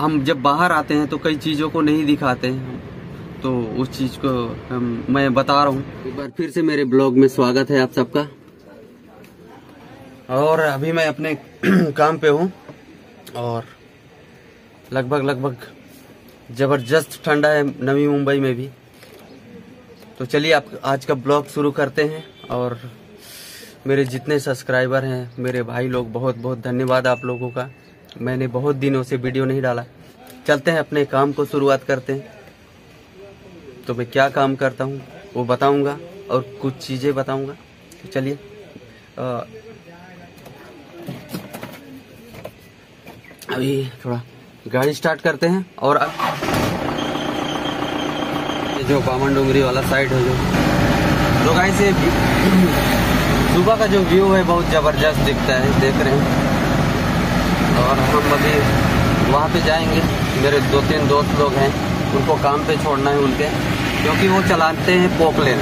हम जब बाहर आते हैं तो कई चीज़ों को नहीं दिखाते हैं। तो उस चीज़ को हम, मैं बता रहा हूँ। एक बार फिर से मेरे ब्लॉग में स्वागत है आप सबका। और अभी मैं अपने काम पे हूँ और लगभग लगभग ज़बरदस्त ठंडा है नवी मुंबई में भी। तो चलिए आप, आज का ब्लॉग शुरू करते हैं और मेरे जितने सब्सक्राइबर हैं, मेरे भाई लोग, बहुत बहुत धन्यवाद आप लोगों का। मैंने बहुत दिनों से वीडियो नहीं डाला। चलते हैं, अपने काम को शुरुआत करते हैं। तो मैं क्या काम करता हूँ, वो बताऊँगा और कुछ चीज़ें बताऊँगा। तो चलिए अभी थोड़ा गाड़ी स्टार्ट करते हैं और अब ये जो बामन डोंगरी वाला साइड है जो तो गाइस ये सुबह का जो व्यू है बहुत ज़बरदस्त दिखता है, देख रहे हैं। और हम अभी वहाँ पे जाएँगे। मेरे दो तीन दोस्त लोग हैं। उनको काम पे छोड़ना है उनके, क्योंकि वो चलाते हैं पोकलेन।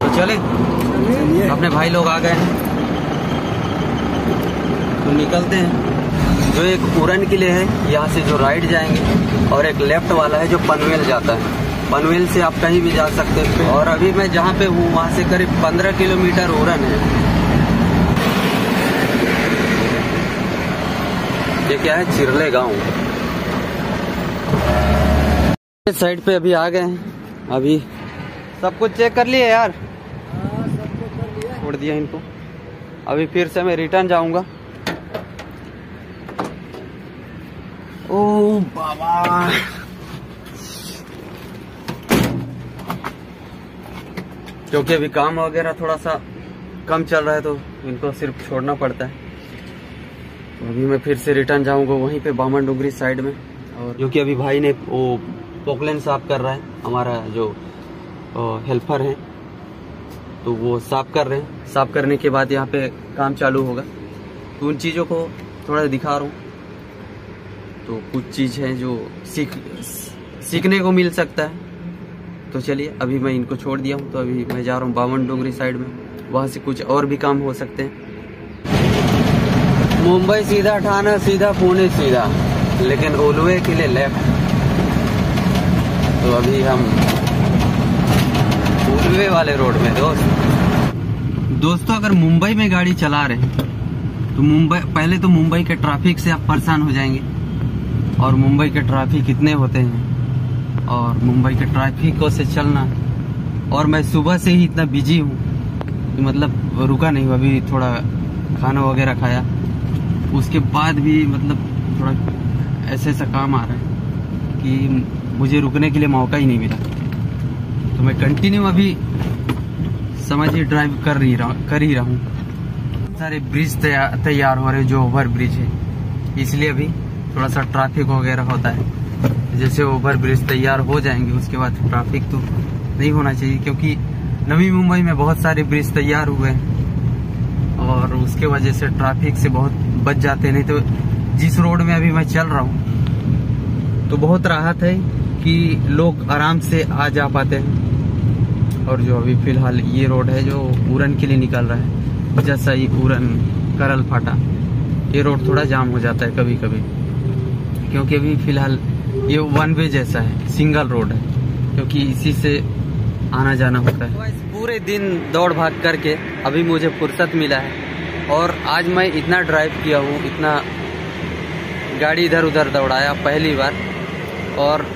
तो चले, अपने भाई लोग आ गए। हैं तो निकलते हैं। जो एक उड़न के लिए है, यहाँ से जो राइट जाएँगे, और एक लेफ़्ट वाला है जो पनवेल जाता है। पनवेल से आप कहीं भी जा सकते हैं। और अभी मैं जहाँ पे हूँ, वहाँ से करीब पंद्रह किलोमीटर उड़न है। ये क्या है? चिरले गाँव। साइड पे अभी आ गए हैं। अभी सब कुछ चेक कर लिए यार? छोड़ दिया इनको। अभी फिर से मैं रिटर्न जाऊँगा। ओ बाबा। क्योंकि अभी काम वगैरह थोड़ा सा कम चल रहा है तो इनको सिर्फ़ छोड़ना पड़ता है। तो अभी मैं फिर से रिटर्न जाऊँगा वहीं पे बामन डुगरी साइड में। और जो कि अभी भाई ने वो पोकलेन साफ़ कर रहा है हमारा जो हेल्पर है तो वो साफ़ कर रहे हैं। साफ़ करने के बाद यहाँ पे काम चालू होगा। तो उन चीज़ों को थोड़ा दिखा रहा हूँ। तो कुछ चीज़ है जो सीख सीखने को मिल सकता है। तो चलिए अभी मैं इनको छोड़ दिया हूँ। तो अभी मैं जा रहा हूँ बावन डोंगरी साइड में। वहाँ से कुछ और भी काम हो सकते हैं। मुंबई सीधा ठाना सीधा पुणे, सीधा। लेकिन ओलवे के लिए लेफ़्ट तो अभी हम ओलवे वाले रोड में, दोस्त। दोस्तों, अगर मुंबई में गाड़ी चला रहे तो मुंबई, पहले तो मुंबई के ट्रैफ़िक से आप परेशान हो जाएँगे। और मुंबई के ट्रैफ़िक कितने होते हैं, और मुंबई के ट्रैफ़िक से चलना। और मैं सुबह से ही इतना बिज़ी हूँ कि मतलब रुका नहीं अभी थोड़ा खाना वगैरह खाया। उसके बाद भी मतलब थोड़ा ऐसे ऐसा काम आ रहा है कि मुझे रुकने के लिए मौका ही नहीं मिला। तो मैं कंटिन्यू अभी समझिए ड्राइव कर ही रहा, कर ही रहा हूँ। सारे ब्रिज तैयार हो रहे जो ओवर ब्रिज है। इसलिए अभी थोड़ा सा ट्रैफ़िक वगैरह हो होता है। जैसे ओवर ब्रिज तैयार हो जाएँगे, उसके बाद ट्रैफ़िक तो नहीं होना चाहिए, क्योंकि नवी मुंबई में बहुत सारे ब्रिज तैयार हुए हैं। और उसके वजह से ट्रैफ़िक से बहुत बच जाते नहीं तो जिस रोड में अभी मैं चल रहा हूँ तो बहुत राहत है कि लोग आराम से आ जा पाते हैं। और जो अभी फ़िलहाल ये रोड है जो उड़न के लिए निकल रहा है जैसा ही उड़न करल फाटा ये रोड थोड़ा जाम हो जाता है कभी कभी क्योंकि अभी फ़िलहाल ये वन वे जैसा है सिंगल रोड है। क्योंकि इसी से आना जाना होता है। पूरे दिन दौड़ भाग करके अभी मुझे फुर्सत मिला है। और आज मैं इतना ड्राइव किया हूँ, इतना गाड़ी इधर उधर दौड़ाया पहली बार। और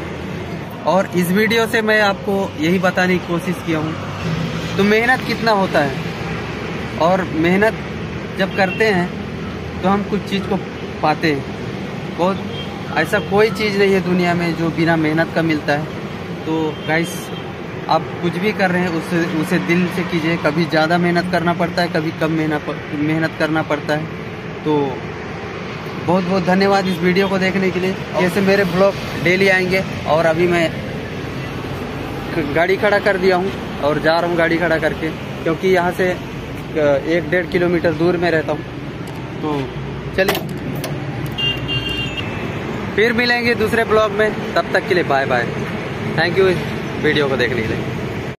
और इस वीडियो से मैं आपको यही बताने की कोशिश किया हूँ तो मेहनत कितना होता है? और मेहनत जब करते हैं तो हम कुछ चीज़ को पाते हैं। बहुत, ऐसा कोई चीज़ नहीं है दुनिया में जो बिना मेहनत का मिलता है। तो गाइस आप कुछ भी कर रहे हैं, उसे उसे दिल से कीजिए। कभी ज़्यादा मेहनत करना पड़ता है, कभी कम मेहनत मेहनत करना पड़ता है। तो बहुत बहुत धन्यवाद इस वीडियो को देखने के लिए। जैसे मेरे ब्लॉग डेली आएँगे, और अभी मैं गाड़ी खड़ा कर दिया हूँ, और जा रहा हूँ गाड़ी खड़ा करके, क्योंकि यहाँ से एक डेढ़ किलोमीटर दूर में रहता हूँ। तो चलिए। फिर मिलेंगे दूसरे ब्लॉग में। तब तक के लिए bye bye thank you video को देखने के लिए।